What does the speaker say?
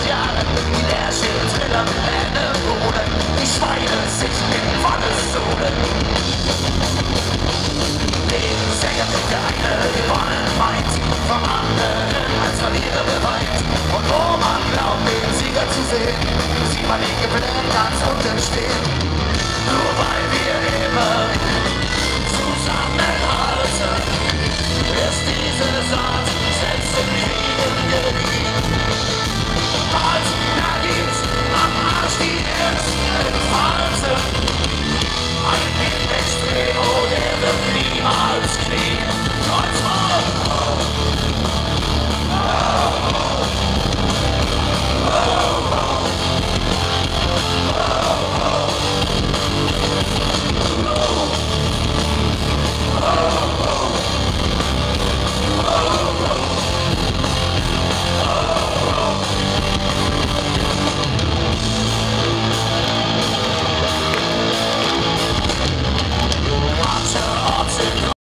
acht Jahren die Lärche Triller mit die Schweine sich in Wannessohlen. Den Sänger kriegt der eine gewonnen meint, vom anderen als Verlierer beweint. Und wo man glaubt, den Sieger zu sehen, sieht man ihn geblendet ganz unten stehen. Times clean, times